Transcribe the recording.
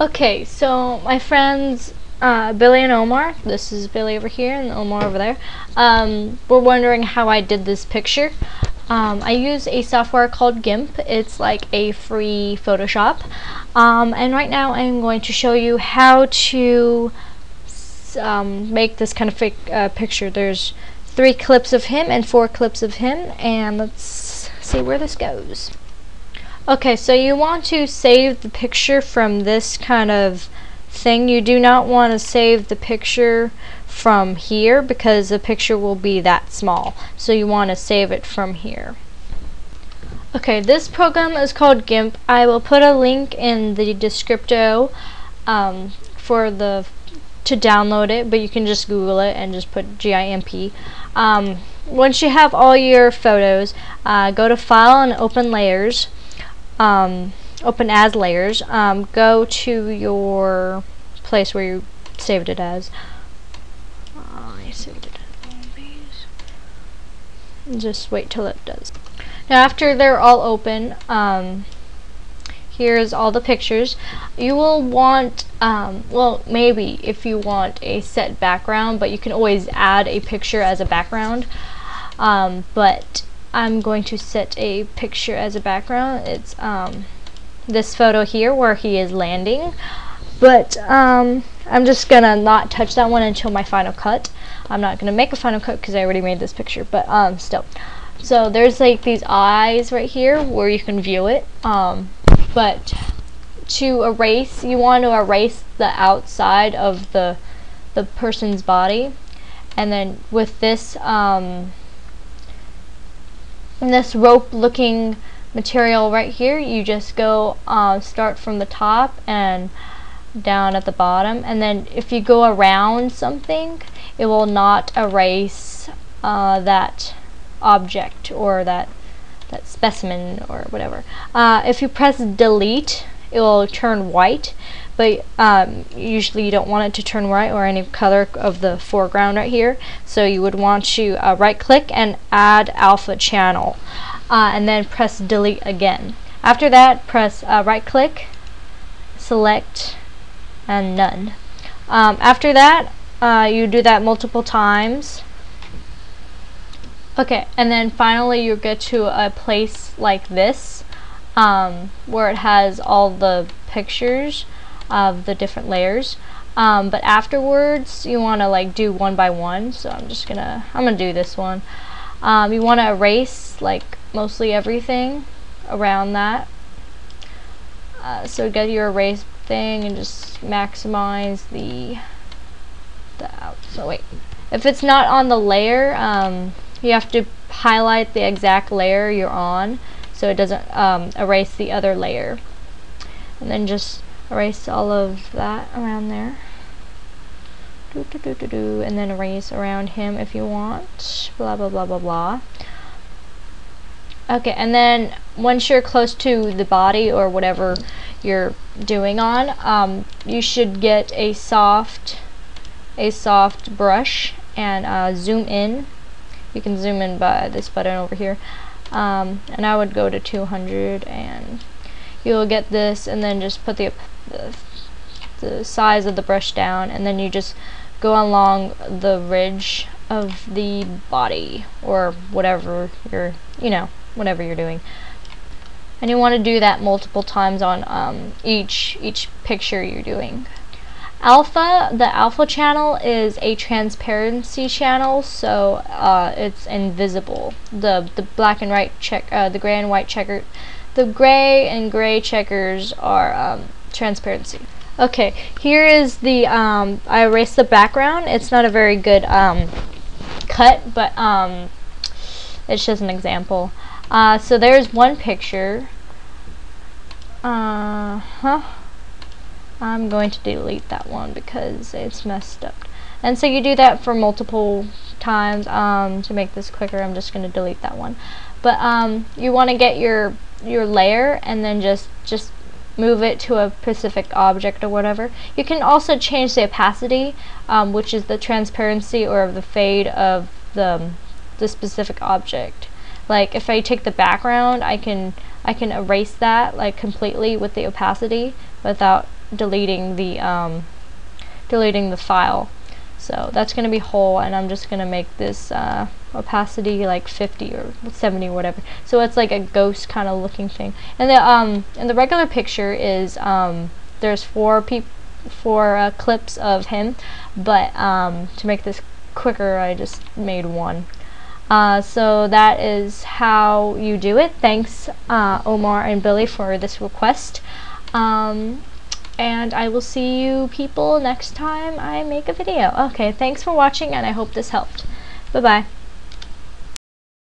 Okay, so my friends uh, Billy and Omar, this is Billy over here and Omar over there, um, were wondering how I did this picture. Um, I use a software called GIMP. It's like a free Photoshop. Um, and right now I'm going to show you how to um, make this kind of fake uh, picture. There's three clips of him and four clips of him and let's see where this goes. Okay, so you want to save the picture from this kind of thing. You do not want to save the picture from here because the picture will be that small. So you want to save it from here. Okay, this program is called GIMP. I will put a link in the descripto um, for the to download it, but you can just Google it and just put GIMP. Um, once you have all your photos, uh, go to File and Open Layers. Um, open as layers. Um, go to your place where you saved it as. I saved it as Just wait till it does. Now after they're all open, um, here's all the pictures. You will want, um, well maybe if you want a set background, but you can always add a picture as a background. Um, but I'm going to set a picture as a background. It's um, this photo here where he is landing. But um, I'm just gonna not touch that one until my final cut. I'm not gonna make a final cut because I already made this picture, but um, still. So there's like these eyes right here where you can view it. Um, but to erase, you want to erase the outside of the the person's body, and then with this um, this rope-looking material right here, you just go uh, start from the top and down at the bottom, and then if you go around something, it will not erase uh, that object or that that specimen or whatever. Uh, if you press delete, it will turn white, but um, usually you don't want it to turn white or any color of the foreground right here. So you would want to uh, right click and add alpha channel, uh, and then press delete again. After that, press uh, right click, select, and none. Um, after that, uh, you do that multiple times Okay, and then finally you get to a place like this um, where it has all the pictures of the different layers. Um, but afterwards you want to like do one by one. So I'm just gonna I'm gonna do this one. Um, you want to erase like mostly everything around that. Uh, so get your erase thing and just maximize the the out so wait. If it's not on the layer um, you have to highlight the exact layer you're on so it doesn't um, erase the other layer. And then just erase all of that around there. Do, do, do, do, do, and then erase around him if you want. Blah blah blah blah blah. Okay and then once you're close to the body or whatever you're doing on um, you should get a soft a soft brush and uh, zoom in. You can zoom in by this button over here. Um, and I would go to 200 and you'll get this and then just put the, the, the size of the brush down and then you just go along the ridge of the body or whatever you're you know whatever you're doing and you want to do that multiple times on um, each each picture you're doing Alpha, the alpha channel is a transparency channel, so uh, it's invisible. The the black and white check, uh, the gray and white checker, the gray and gray checkers are um, transparency. Okay, here is the um, I erased the background. It's not a very good um, cut, but um, it's just an example. Uh, so there's one picture. Uh huh. I'm going to delete that one because it's messed up. And so you do that for multiple times. Um, to make this quicker, I'm just going to delete that one. But um, you want to get your your layer and then just just move it to a specific object or whatever. You can also change the opacity, um, which is the transparency or the fade of the the specific object. Like if I take the background, I can I can erase that like completely with the opacity without deleting the um, deleting the file. So that's going to be whole and I'm just going to make this uh, opacity like 50 or 70 or whatever. So it's like a ghost kind of looking thing. And the um and the regular picture is um there's four peop four uh, clips of him, but um to make this quicker I just made one. Uh, so that is how you do it. Thanks uh, Omar and Billy for this request. Um, and I will see you people next time I make a video. Okay, thanks for watching and I hope this helped. Bye-bye.